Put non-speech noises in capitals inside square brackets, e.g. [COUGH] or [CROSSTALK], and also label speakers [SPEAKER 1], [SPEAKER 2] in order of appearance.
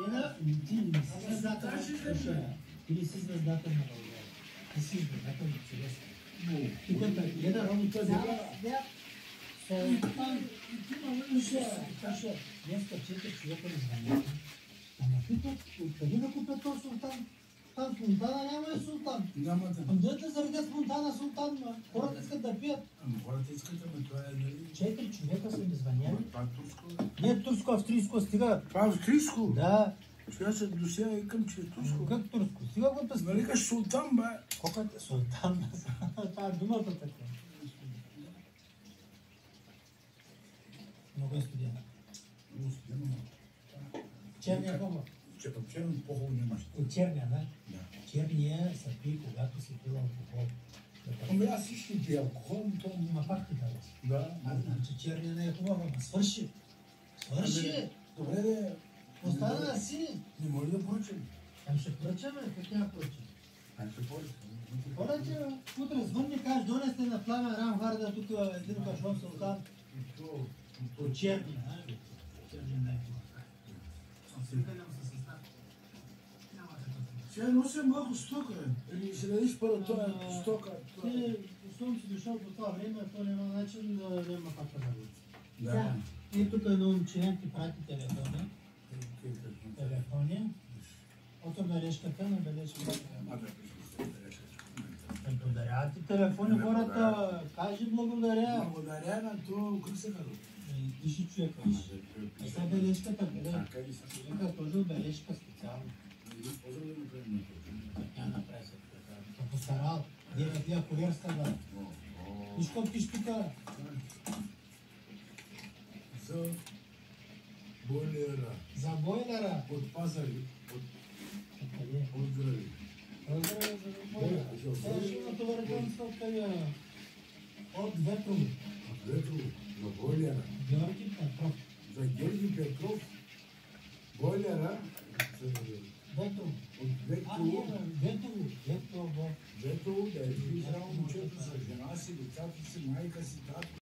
[SPEAKER 1] Лена, ти не си звездата на Русия. Или си звездата на България. Ти си звездата на Целеста. Тук е гледа Роми този. Каша, днеска четири човека на звъняха. Ама питат, откъде да купят този султан? Там фонтана няма и султан.
[SPEAKER 2] Няма да.
[SPEAKER 1] Да да заредят фонтана султан, ма. Хората искат да пият.
[SPEAKER 2] Ама хората искат, ама това е нали...
[SPEAKER 1] Четири човека са ми звъняли.
[SPEAKER 2] Е турско.
[SPEAKER 1] Не турско, австрийско, стига.
[SPEAKER 2] Е австрийско.
[SPEAKER 1] Да,
[SPEAKER 2] Сега се до сега викам, че е турско.
[SPEAKER 1] как турско? Стига го да
[SPEAKER 2] Нали кажеш султан, бе?
[SPEAKER 1] Колко е султан? [LAUGHS] Това е думата така. Много е студена.
[SPEAKER 2] Много студено.
[SPEAKER 1] Черния хома.
[SPEAKER 2] Че пък черно по-хубаво нямаш.
[SPEAKER 1] От черния, да?
[SPEAKER 2] Да.
[SPEAKER 1] Черния се пие, когато си пил алкохол.
[SPEAKER 2] Ами аз всички пия алкохол, но то...
[SPEAKER 1] Има пак ти дава.
[SPEAKER 2] Да.
[SPEAKER 1] А значи черния не е хубава, ама свърши. Свърши!
[SPEAKER 2] Добре, де.
[SPEAKER 1] Остана си.
[SPEAKER 2] Не може да поръчам.
[SPEAKER 1] Ами ще поръчаме, как няма поръчаме?
[SPEAKER 2] Ай, ще поръчам.
[SPEAKER 1] Поръча, утре звънни, кажеш, донесте на Пламен Рамварда, тук един кашон султан. От черния, а? Черния не хубава.
[SPEAKER 2] Сега нося малко стока. Или ще дадеш първо това стока.
[SPEAKER 1] Ти, щом си дошъл по това време, то няма начин да няма как да.
[SPEAKER 2] Да.
[SPEAKER 1] И тук едно момче ти прати телефони. Телефони. Ото бележката на бележката. Благодаря ти телефони, хората. Кажи благодаря.
[SPEAKER 2] Благодаря на то?
[SPEAKER 1] И Пиши човека. И сега бележката,
[SPEAKER 2] са?
[SPEAKER 1] Човека сложил бележка специално. Няма направи се постарал. Дева тия коверска да. Какво пиш тук.
[SPEAKER 2] За бойлера.
[SPEAKER 1] За бойлера.
[SPEAKER 2] От пазари. От,
[SPEAKER 1] Къде?
[SPEAKER 2] от гради.
[SPEAKER 1] Е, откъде? От Ветрово.
[SPEAKER 2] От ветро. За бойлера.
[SPEAKER 1] Георги Петров.
[SPEAKER 2] За Георги Петров. Бойлера.
[SPEAKER 1] Ветрово.
[SPEAKER 2] от
[SPEAKER 1] А,
[SPEAKER 2] ветро.
[SPEAKER 1] не, Ветрово. Ветрово.
[SPEAKER 2] Ветро да е изграждал момчето с жена си, децата си, майка си, татко.